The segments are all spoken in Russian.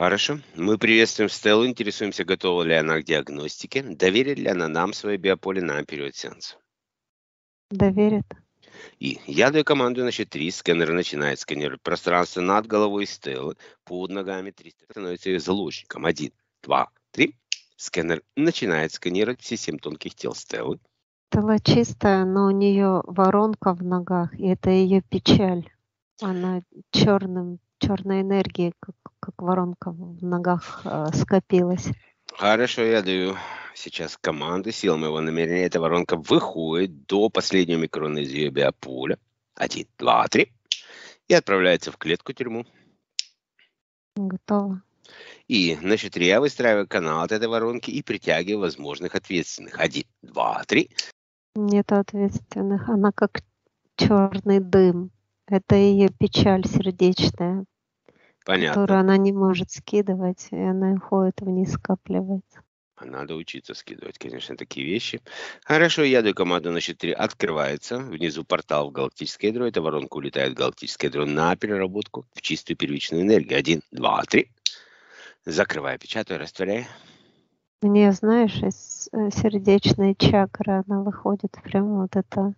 Хорошо. Мы приветствуем Стеллу, интересуемся, готова ли она к диагностике, доверит ли она нам свое биополе на период сеанса. Доверит. И я даю команду на счет 3. Сканер начинает сканировать пространство над головой Стеллы, под ногами 3 становится ее заложником. Один, два, три. Сканер начинает сканировать все семь тонких тел Стеллы. Стелла чистая, но у нее воронка в ногах, и это ее печаль. Она черным, черной энергией, как, как воронка в ногах э, скопилась. Хорошо, я даю сейчас команды сил моего намерения. Эта воронка выходит до последнего микрона из ее биополя. Один, два, три. И отправляется в клетку тюрьму. Готово. И на счет я выстраиваю канал от этой воронки и притягиваю возможных ответственных. Один, два, три. Нет ответственных. Она как черный дым. Это ее печаль сердечная, Понятно. которую она не может скидывать, и она уходит вниз, скапливается. А Надо учиться скидывать, конечно, такие вещи. Хорошо, я даю команду на счет 3. Открывается. Внизу портал в галактическое ядро. Эта воронка улетает в галактическое ядро на переработку в чистую первичную энергию. Один, два, три. Закрываю, печатаю, растворяю. Мне, знаешь, из э, сердечной чакры она выходит прямо вот это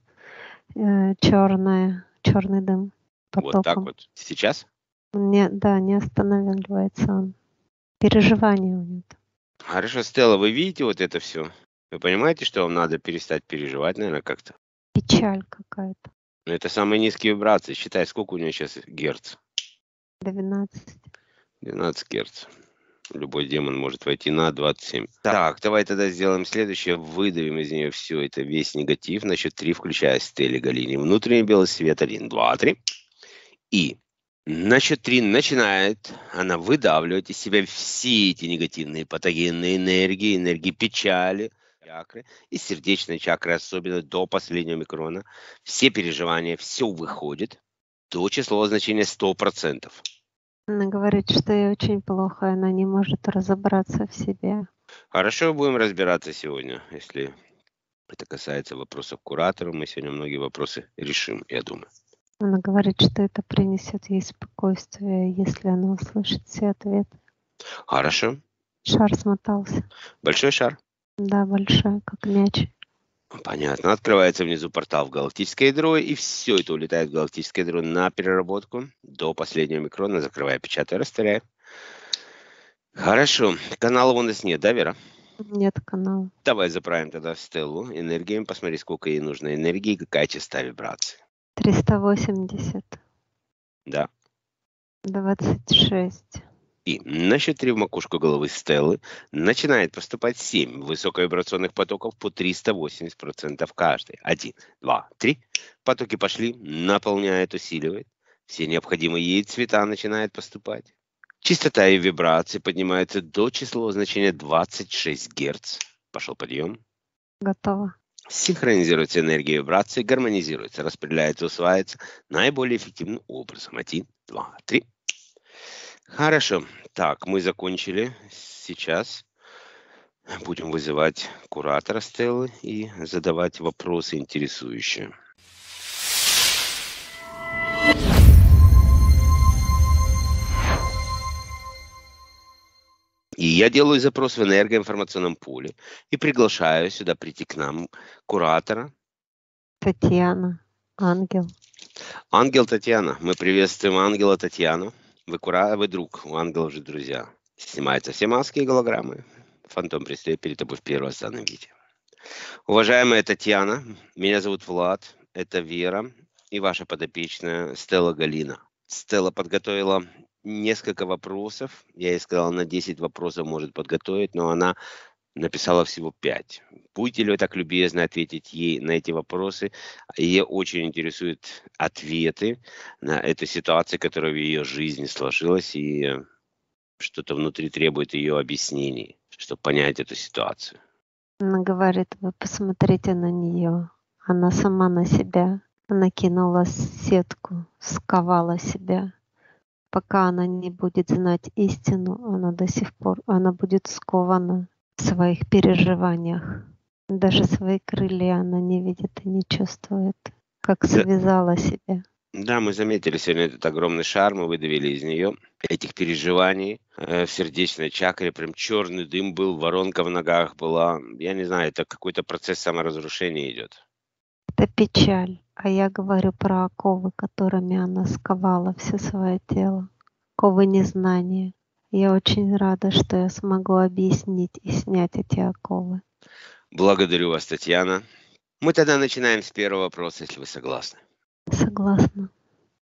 э, черное, черный дым потоком. Вот так вот. Сейчас? Не, да, не останавливается он. Переживание у него. Хорошо, Стелла, вы видите вот это все? Вы понимаете, что вам надо перестать переживать, наверное, как-то? Печаль какая-то. Ну, это самые низкие вибрации. Считай, сколько у нее сейчас герц? 12. 12 герц. Любой демон может войти на 27. Так, давай тогда сделаем следующее. Выдавим из нее все это, весь негатив. На счет 3, включая Стелли Галини. Внутренний белый свет. 1, 2, 3. И на счет 3 начинает она выдавливать из себя все эти негативные патогенные энергии, энергии печали, чакры и сердечной чакры, особенно до последнего микрона. Все переживания, все выходит до числового значения 100%. Она говорит, что ей очень плохо, и она не может разобраться в себе. Хорошо, будем разбираться сегодня. Если это касается вопросов куратора, мы сегодня многие вопросы решим, я думаю. Она говорит, что это принесет ей спокойствие, если она услышит все ответы. Хорошо. Шар смотался. Большой шар. Да, большой, как мяч. Понятно. Открывается внизу портал в галактическое ядро, и все это улетает в галактическое ядро на переработку до последнего микрона, закрывая, печатая, растворяя. Хорошо. Канала у нас нет, да, Вера? Нет канала. Давай заправим тогда Стеллу энергией, посмотри, сколько ей нужно энергии, какая частота вибрации. 380. Да. 26. И на счет в макушку головы Стеллы начинает поступать 7 высоковибрационных потоков по 380% каждый. Один, два, три. Потоки пошли, наполняет, усиливает. Все необходимые ей цвета начинают поступать. Частота и вибрации поднимается до числового значения 26 Гц. Пошел подъем. Готово. Синхронизируется энергия вибрации, гармонизируется, распределяется, усваивается наиболее эффективным образом. Один, два, три. Хорошо. Так, мы закончили. Сейчас будем вызывать куратора Стеллы и задавать вопросы интересующие. И я делаю запрос в энергоинформационном поле и приглашаю сюда прийти к нам куратора. Татьяна. Ангел. Ангел Татьяна. Мы приветствуем ангела Татьяну. Вы, кура... вы друг, у ангелов же друзья. Снимаются все маски и голограммы. Фантом предстоит перед тобой в первозданном виде. Уважаемая Татьяна, меня зовут Влад, это Вера и ваша подопечная Стелла Галина. Стелла подготовила несколько вопросов. Я ей сказал, на 10 вопросов может подготовить, но она написала всего 5. Будете ли вы так любезны ответить ей на эти вопросы? Ее очень интересуют ответы на эту ситуацию, которая в ее жизни сложилась, и что-то внутри требует ее объяснений, чтобы понять эту ситуацию. Она говорит, вы посмотрите на нее. Она сама на себя. Она кинула сетку, сковала себя. Пока она не будет знать истину, она до сих пор, она будет скована своих переживаниях. Даже свои крылья она не видит и не чувствует, как связала себя. Да, мы заметили сегодня этот огромный шар, мы выдавили из нее этих переживаний э, в сердечной чакре, прям черный дым был, воронка в ногах была. Я не знаю, это какой-то процесс саморазрушения идет. Это печаль. А я говорю про оковы, которыми она сковала все свое тело. Оковы незнания. Я очень рада, что я смогу объяснить и снять эти оковы. Благодарю вас, Татьяна. Мы тогда начинаем с первого вопроса, если вы согласны. Согласна.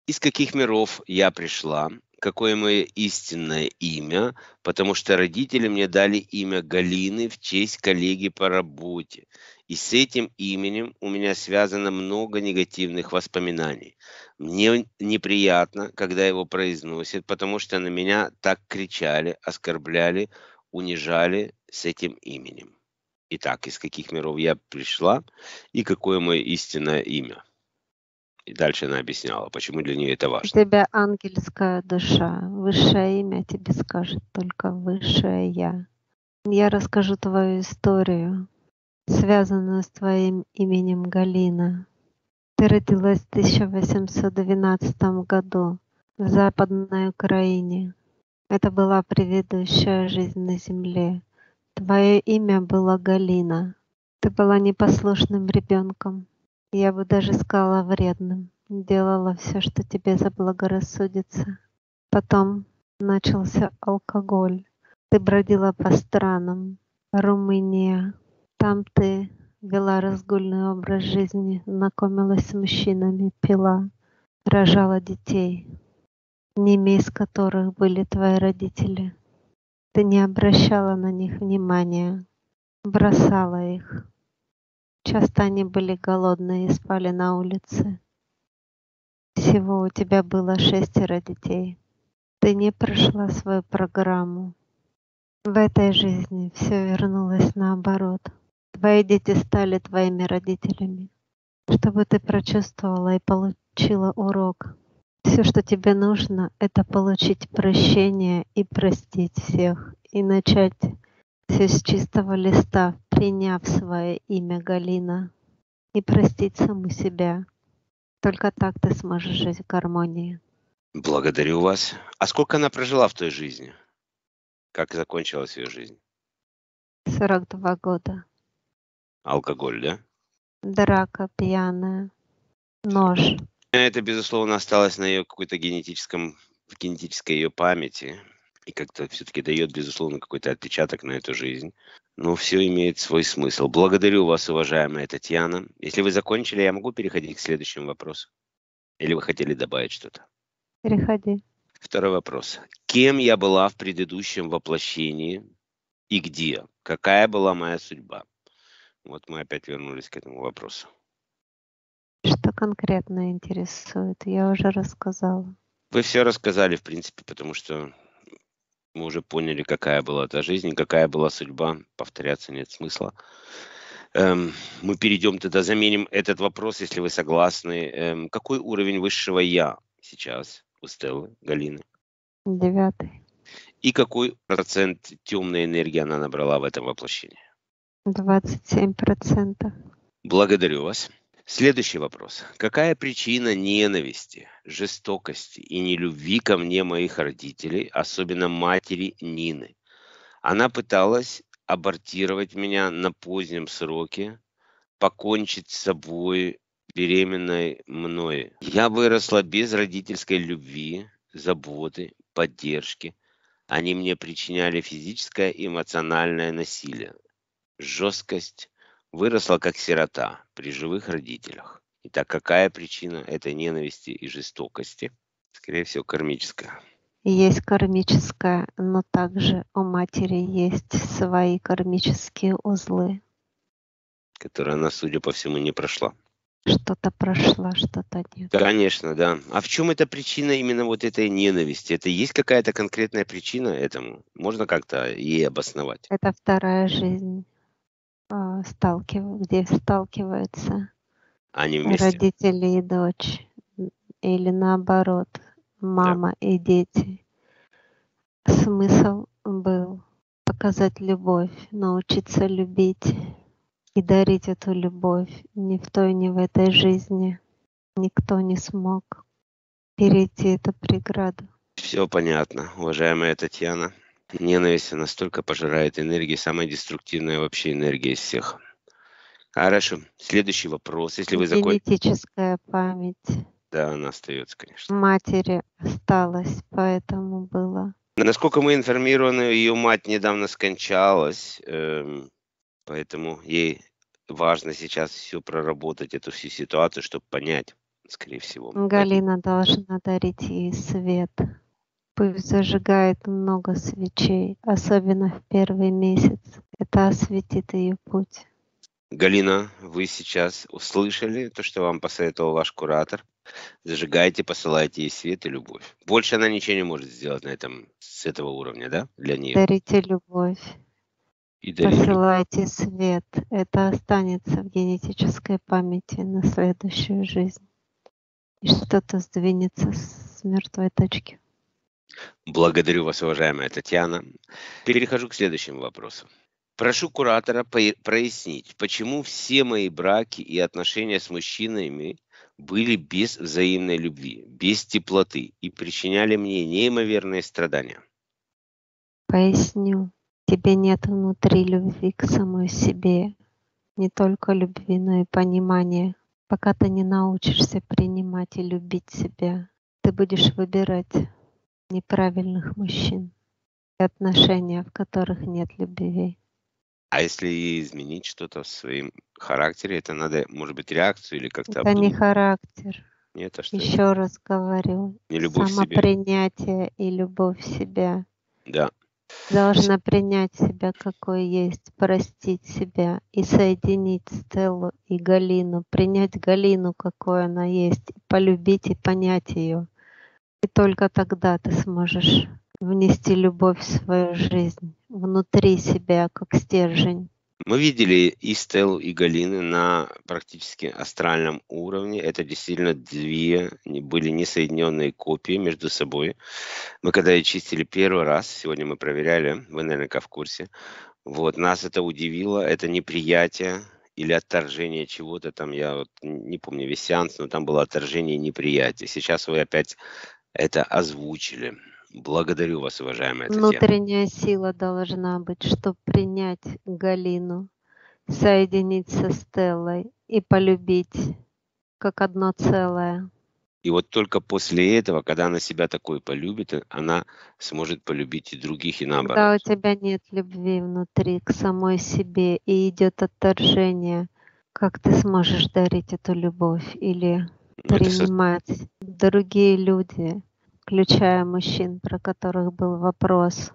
Из каких миров я пришла? Какое мое истинное имя? Потому что родители мне дали имя Галины в честь коллеги по работе. И с этим именем у меня связано много негативных воспоминаний. Мне неприятно, когда его произносят, потому что на меня так кричали, оскорбляли, унижали с этим именем. Итак, из каких миров я пришла и какое мое истинное имя. И дальше она объясняла, почему для нее это важно. У тебя ангельская душа. Высшее имя тебе скажет только высшее я. Я расскажу твою историю, связанную с твоим именем Галина. Ты родилась в 1812 году в Западной Украине. Это была предыдущая жизнь на Земле. Твое имя было Галина. Ты была непослушным ребенком. Я бы даже сказала вредным. Делала все, что тебе заблагорассудится. Потом начался алкоголь. Ты бродила по странам. Румыния. Там ты вела разгульный образ жизни, знакомилась с мужчинами, пила, рожала детей, не из которых были твои родители. Ты не обращала на них внимания, бросала их. Часто они были голодные и спали на улице. Всего у тебя было шестеро детей. Ты не прошла свою программу. В этой жизни все вернулось наоборот. Твои дети стали твоими родителями, чтобы ты прочувствовала и получила урок все, что тебе нужно, это получить прощение и простить всех, и начать все с чистого листа, приняв свое имя Галина, и простить саму себя. Только так ты сможешь жить в гармонии. Благодарю вас. А сколько она прожила в той жизни? Как закончилась ее жизнь? 42 года. Алкоголь, да? Драка пьяная. Нож. Это, безусловно, осталось на ее какой-то генетическом, генетической ее памяти. И как-то все-таки дает, безусловно, какой-то отпечаток на эту жизнь. Но все имеет свой смысл. Благодарю вас, уважаемая Татьяна. Если вы закончили, я могу переходить к следующему вопросу? Или вы хотели добавить что-то? Переходи. Второй вопрос. Кем я была в предыдущем воплощении и где? Какая была моя судьба? Вот мы опять вернулись к этому вопросу. Что конкретно интересует? Я уже рассказала. Вы все рассказали, в принципе, потому что мы уже поняли, какая была та жизнь, какая была судьба. Повторяться нет смысла. Эм, мы перейдем тогда, заменим этот вопрос, если вы согласны. Эм, какой уровень высшего Я сейчас у Стеллы, Галины? Девятый. И какой процент темной энергии она набрала в этом воплощении? Двадцать семь процентов. Благодарю вас. Следующий вопрос. Какая причина ненависти, жестокости и нелюбви ко мне моих родителей, особенно матери Нины? Она пыталась абортировать меня на позднем сроке, покончить с собой беременной мной. Я выросла без родительской любви, заботы, поддержки. Они мне причиняли физическое и эмоциональное насилие, жесткость, выросла как сирота при живых родителях. Итак, какая причина этой ненависти и жестокости? Скорее всего, кармическая. Есть кармическая, но также у матери есть свои кармические узлы. Которые она, судя по всему, не прошла. Что-то прошла, что-то нет. Конечно, да. А в чем эта причина именно вот этой ненависти? Это есть какая-то конкретная причина этому? Можно как-то ей обосновать? Это вторая жизнь. А, сталкив... где сталкиваются Они вместе. родители и дочь, или наоборот, мама да. и дети. Смысл был показать любовь, научиться любить и дарить эту любовь. Ни в той, ни в этой жизни никто не смог. перейти эту преграду. Все понятно, уважаемая Татьяна. Ненависть настолько пожирает энергии, самая деструктивная вообще энергия из всех. Хорошо. Следующий вопрос. Если вы закончите... Генетическая память Да, она остается, конечно. матери осталась, поэтому было. Насколько мы информированы, ее мать недавно скончалась, эм, поэтому ей важно сейчас все проработать, эту всю ситуацию, чтобы понять, скорее всего. Галина должна дарить ей свет. Пусть зажигает много свечей, особенно в первый месяц. Это осветит ее путь. Галина, вы сейчас услышали то, что вам посоветовал ваш куратор. Зажигайте, посылайте ей свет и любовь. Больше она ничего не может сделать на этом, с этого уровня, да, для нее. Дарите любовь, И дарите любовь. посылайте свет. Это останется в генетической памяти на следующую жизнь. И что-то сдвинется с мертвой точки. Благодарю вас, уважаемая Татьяна. Перехожу к следующему вопросу. Прошу куратора прояснить, почему все мои браки и отношения с мужчинами были без взаимной любви, без теплоты и причиняли мне неимоверные страдания. Поясню. Тебе нет внутри любви к самой себе. Не только любви, но и понимания. Пока ты не научишься принимать и любить себя, ты будешь выбирать неправильных мужчин и отношения, в которых нет любви. А если ей изменить что-то в своем характере, это надо, может быть, реакцию или как-то Это не обдумать? характер. Нет, а что это? Еще раз говорю, Не любовь к себе. самопринятие и любовь себя. Да. Должна принять себя, какой есть, простить себя и соединить Стеллу и Галину, принять Галину, какой она есть, полюбить и понять ее. И только тогда ты сможешь внести любовь в свою жизнь, внутри себя, как стержень. Мы видели и Стеллу, и Галины на практически астральном уровне. Это действительно две были несоединенные копии между собой. Мы когда ее чистили первый раз, сегодня мы проверяли, вы наверняка в курсе, вот, нас это удивило, это неприятие или отторжение чего-то там, я вот не помню весь сеанс, но там было отторжение и неприятие. Сейчас вы опять это озвучили. Благодарю вас, уважаемая Татьяна. Внутренняя сила должна быть, чтобы принять Галину, соединить со Стеллой и полюбить как одно целое. И вот только после этого, когда она себя такой полюбит, она сможет полюбить и других, и Когда у наоборот. тебя нет любви внутри к самой себе и идет отторжение, как ты сможешь дарить эту любовь или Принимать другие люди, включая мужчин, про которых был вопрос,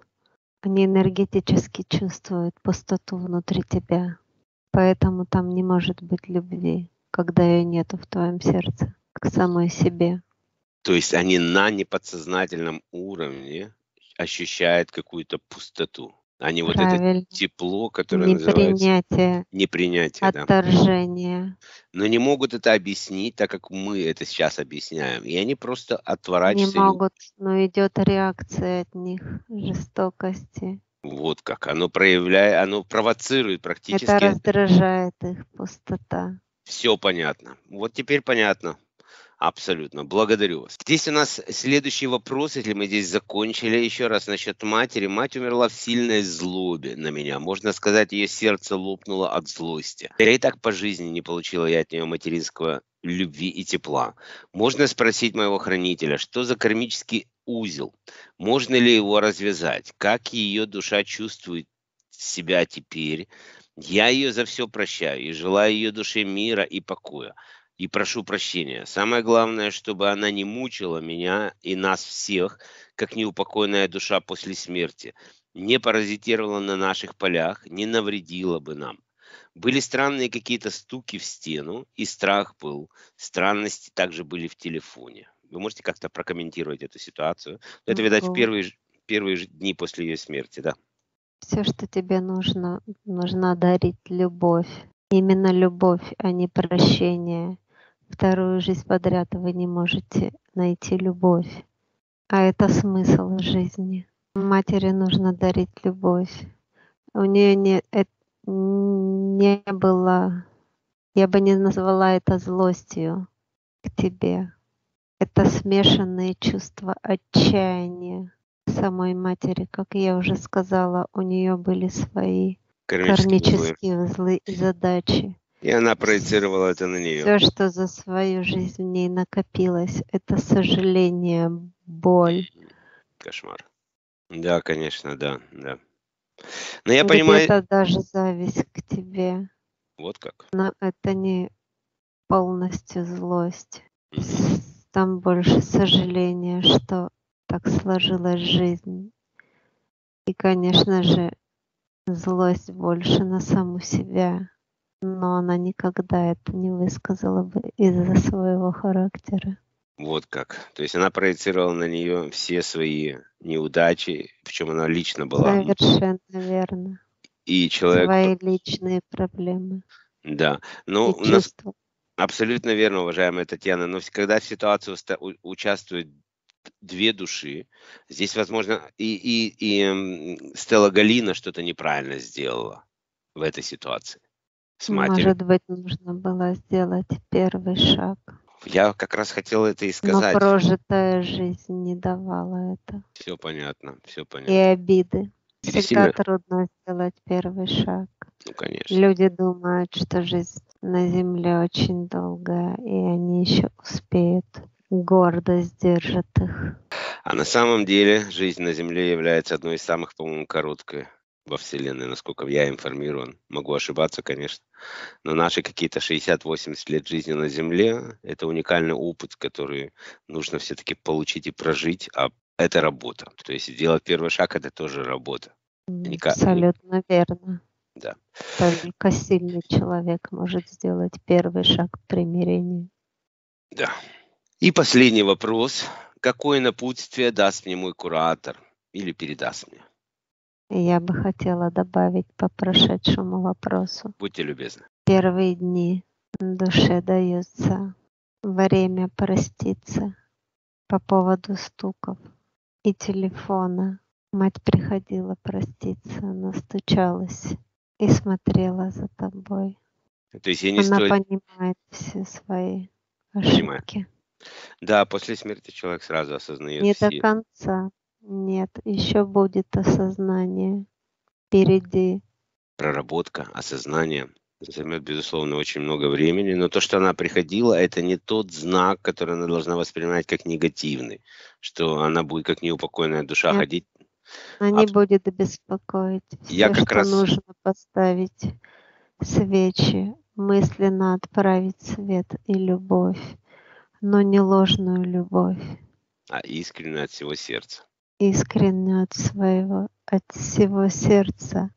они энергетически чувствуют пустоту внутри тебя. Поэтому там не может быть любви, когда ее нету в твоем сердце, к самой себе. То есть они на неподсознательном уровне ощущают какую-то пустоту. Они вот это тепло, которое называется Непринятие, непринятие, да. отторжение. Но не могут это объяснить, так как мы это сейчас объясняем. И они просто Не отворачиваются. и могут, но идет реакция от них, жестокости. Вот как. Оно проявляет, оно провоцирует Это практически. раздражает их пустота. Все понятно. Вот теперь понятно. Абсолютно. Благодарю вас. Здесь у нас следующий вопрос, если мы здесь закончили. Еще раз насчет матери. Мать умерла в сильной злобе на меня. Можно сказать, ее сердце лопнуло от злости. Я и так по жизни не получила я от нее материнского любви и тепла. Можно спросить моего хранителя, что за кармический узел? Можно ли его развязать? Как ее душа чувствует себя теперь? Я ее за все прощаю и желаю ее душе мира и покоя и прошу прощения. Самое главное, чтобы она не мучила меня и нас всех, как неупокойная душа после смерти, не паразитировала на наших полях, не навредила бы нам. Были странные какие-то стуки в стену, и страх был. Странности также были в телефоне. Вы можете как-то прокомментировать эту ситуацию? Это, видать, в первые, первые дни после ее смерти, да? Все, что тебе нужно, нужно дарить любовь. Именно любовь, а не прощение. Вторую жизнь подряд вы не можете найти любовь. А это смысл жизни. Матери нужно дарить любовь. У нее не, не было, я бы не назвала это злостью к тебе. Это смешанные чувства отчаяния самой матери. Как я уже сказала, у нее были свои Кармические, кармические узлы и задачи. И она проецировала это на нее. Все, что за свою жизнь в ней накопилось, это сожаление, боль. Кошмар. Да, конечно, да, да. Но я Ведь понимаю... это даже зависть к тебе. Вот как. Но это не полностью злость. Там больше сожаление, что так сложилась жизнь. И, конечно же, злость больше на саму себя. Но она никогда это не высказала бы из-за своего характера. Вот как. То есть она проецировала на нее все свои неудачи, причем она лично была. Совершенно верно. И человек... Свои личные проблемы Да. Ну, у нас абсолютно верно, уважаемая Татьяна. Но когда в ситуации участвуют две души, здесь, возможно, и, и, и Стелла Галина что-то неправильно сделала в этой ситуации с матерью. Может быть, нужно было сделать первый шаг. Я как раз хотел это и Но сказать. прожитая жизнь не давала это. Все понятно, все И понятно. обиды. И Всегда сильно- трудно сделать первый шаг. Ну, конечно. Люди думают, что жизнь на Земле очень долгая, и они еще успеют. Гордость держит их. А на самом деле жизнь на Земле является одной из самых, по-моему, короткой во Вселенной, насколько я информирован. Могу ошибаться, конечно. Но наши какие-то 60-80 лет жизни на Земле – это уникальный опыт, который нужно все-таки получить и прожить, а это работа. То есть сделать первый шаг – это тоже работа. М, Ника- Абсолютно верно. Да. Только сильный человек может сделать первый шаг к примирению. Да. И последний вопрос. Какое напутствие даст мне мой куратор или передаст мне? Я бы хотела добавить по прошедшему вопросу. Будьте любезны. Первые дни душе даются время проститься по поводу стуков и телефона. Мать приходила проститься, она стучалась и смотрела за тобой. То есть я не она стоит... понимает все свои Понимаю. ошибки. Да, после смерти человек сразу осознает Не все. до конца. Нет, еще будет осознание впереди. проработка, осознание займет, безусловно, очень много времени, но то, что она приходила, это не тот знак, который она должна воспринимать как негативный, что она будет как неупокойная душа Нет. ходить. Она не Абс- будет беспокоить. Я Все, как что раз- нужно поставить свечи, мысленно отправить свет и любовь, но не ложную любовь, а искренне от всего сердца. Искреннюю от своего, от всего сердца,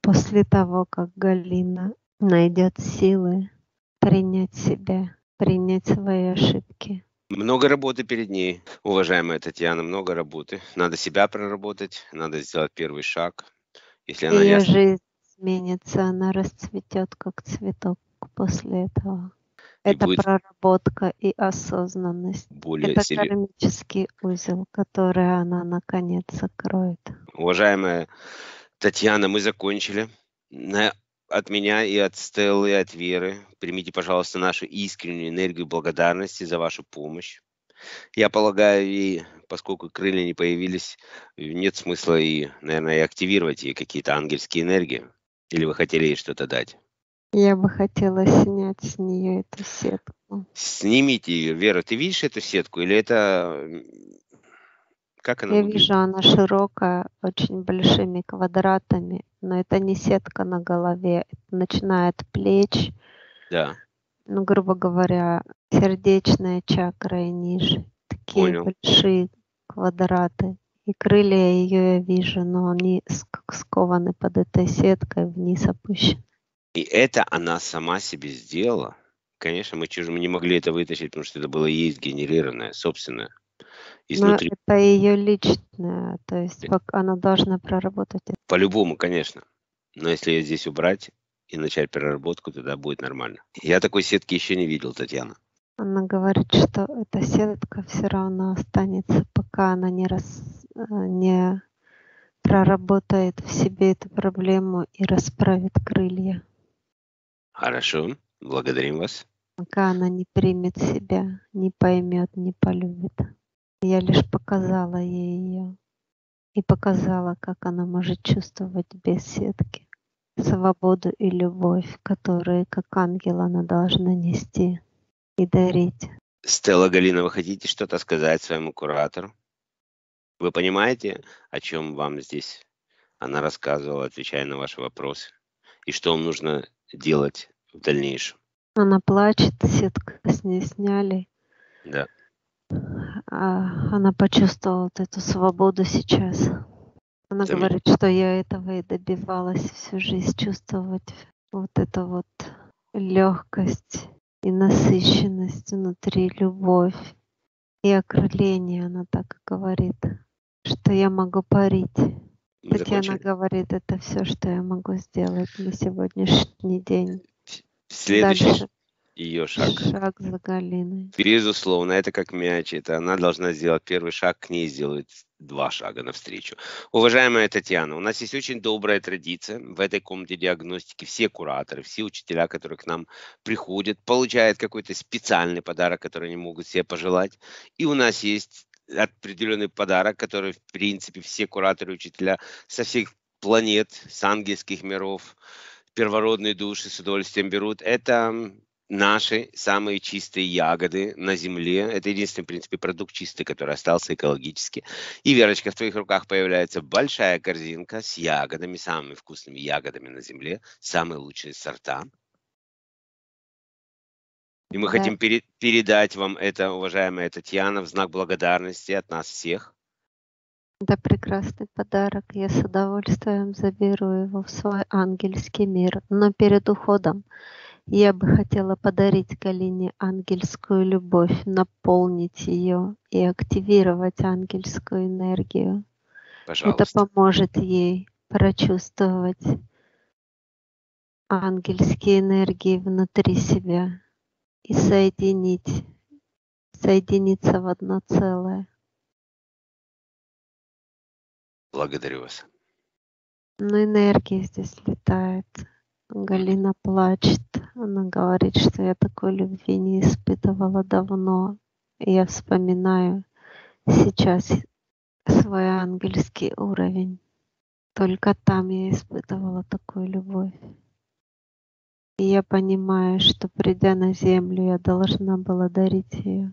после того, как Галина найдет силы принять себя, принять свои ошибки. Много работы перед ней, уважаемая Татьяна, много работы. Надо себя проработать, надо сделать первый шаг. Если она не Ее жизнь изменится, она расцветет как цветок после этого. Это будет- проработка и осознанность. более Это серьезно. кармический узел, который она наконец закроет. Уважаемая Татьяна, мы закончили. На- От меня и от Стеллы, и от Веры примите, пожалуйста, нашу искреннюю энергию благодарности за вашу помощь. Я полагаю, и поскольку крылья не появились, нет смысла и, наверное, и активировать ей какие-то ангельские энергии. Или вы хотели ей что-то дать? Я бы хотела снять с нее эту сетку. Снимите ее. Вера, ты видишь эту сетку? Или это... Как она Я выглядит? вижу, она широкая, очень большими квадратами, но это не сетка на голове, это начиная от плеч, Да. ну, грубо говоря, сердечная чакра и ниже. Такие Понял. большие квадраты. И крылья ее я вижу, но они ск- скованы под этой сеткой, вниз опущены. И это она сама себе сделала. Конечно, мы чужим не могли это вытащить, потому что это было ей сгенерированное, собственное. Но Изнутри. это ее личное, то есть пок- она должна проработать это. По-любому, конечно. Но если ее здесь убрать и начать переработку, тогда будет нормально. Я такой сетки еще не видел, Татьяна. Она говорит, что эта сетка все равно останется, пока она не, рас, э, не проработает в себе эту проблему и расправит крылья. Хорошо. Благодарим вас. пока она не примет себя, не поймет, не полюбит. Я лишь показала ей ее и показала, как она может чувствовать без сетки свободу и любовь, которые, как ангел, она должна нести и дарить. Стелла Галина, вы хотите что-то сказать своему куратору? Вы понимаете, о чем вам здесь она рассказывала, отвечая на ваши вопросы? И что вам нужно делать в дальнейшем? Она плачет, сетку с ней сняли. Да. А она почувствовала вот эту свободу сейчас. Она Зам- говорит, что я этого и добивалась всю жизнь, чувствовать вот эту вот легкость и насыщенность внутри, любовь и окрыление, она так и говорит, что я могу парить. Татьяна закончили? говорит, это все, что я могу сделать на сегодняшний день. Следующий Дальше ее шаг. шаг за Галиной. Безусловно, это как мяч. Это она должна сделать первый шаг, к ней сделают два шага навстречу. Уважаемая Татьяна, у нас есть очень добрая традиция в этой комнате диагностики. Все кураторы, все учителя, которые к нам приходят, получают какой-то специальный подарок, который они могут себе пожелать. И у нас есть определенный подарок, который, в принципе, все кураторы учителя со всех планет, с ангельских миров, первородные души с удовольствием берут. Это наши самые чистые ягоды на земле. Это единственный, в принципе, продукт чистый, который остался экологически. И, Верочка, в твоих руках появляется большая корзинка с ягодами, самыми вкусными ягодами на земле, самые лучшие сорта. И мы Да. хотим пере- передать вам это, уважаемая Татьяна, в знак благодарности от нас всех. Это прекрасный подарок. Я с удовольствием заберу его в свой ангельский мир. Но перед уходом я бы хотела подарить Галине ангельскую любовь, наполнить ее и активировать ангельскую энергию. Это Пожалуйста. поможет ей прочувствовать ангельские энергии внутри себя и соединить, соединиться в одно целое. Благодарю вас. Но энергия здесь летает. Галина плачет. Она говорит, что я такой любви не испытывала давно. И я вспоминаю сейчас свой ангельский уровень. Только там я испытывала такую любовь. И я понимаю, что придя на землю, я должна была дарить ее,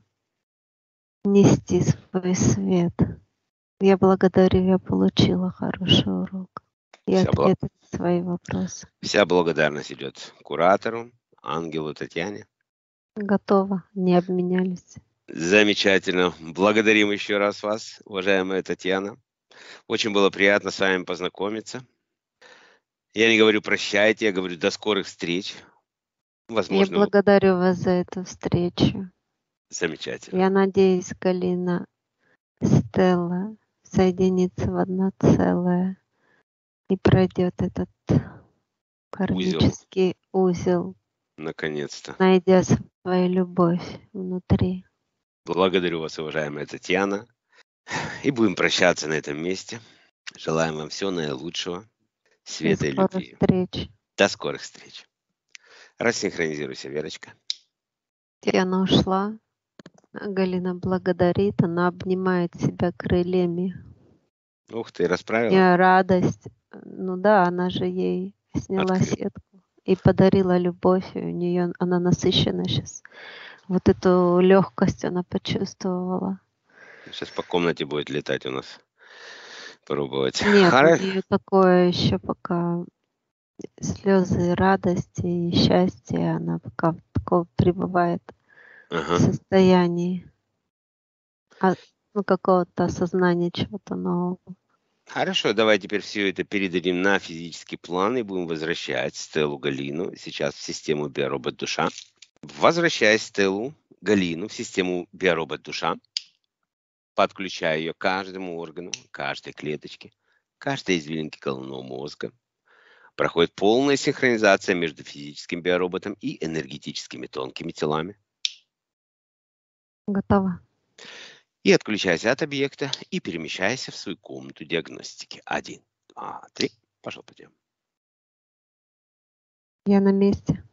нести свой свет. Я благодарю, я получила хороший урок и Вся ответы на свои вопросы. Вся благодарность идет куратору, ангелу Татьяне. Готово, не обменялись. Замечательно. Благодарим еще раз вас, уважаемая Татьяна. Очень было приятно с вами познакомиться. Я не говорю прощайте, я говорю до скорых встреч. Я Возможно, благодарю вас за эту встречу. замечательно. Я надеюсь, Галина, Стелла соединится в одно целое и пройдет этот кармический узел, Наконец-то. найдя свою любовь внутри. Благодарю вас, уважаемая Татьяна. И будем прощаться на этом месте. Желаем вам всего наилучшего, света и скорых любви. встреч. До скорых встреч. Рассинхронизируйся, Верочка. Диана ушла. Галина благодарит, она обнимает себя крыльями. Ух ты, расправила? И радость. Ну да, она же ей сняла Откры- сетку и подарила любовь. И у нее она насыщена сейчас. Вот эту легкость она почувствовала. Сейчас по комнате будет летать у нас. Пробовать. Нет, Хоро- у нее такое еще пока слезы радости и счастья. Она пока в таком пребывает Ага. состоянии а, ну, какого-то осознания чего-то нового. Хорошо, давай теперь все это передадим на физический план и будем возвращать Стеллу Галину сейчас в систему биоробот душа. Возвращая Стеллу Галину в систему биоробот душа, подключая ее каждому органу, каждой клеточке, каждой извилинке головного мозга, проходит полная синхронизация между физическим биороботом и энергетическими тонкими телами. Готово. И отключаясь от объекта и перемещаясь в свою комнату диагностики. Один, два, три. Пошел, пойдем. Я на месте.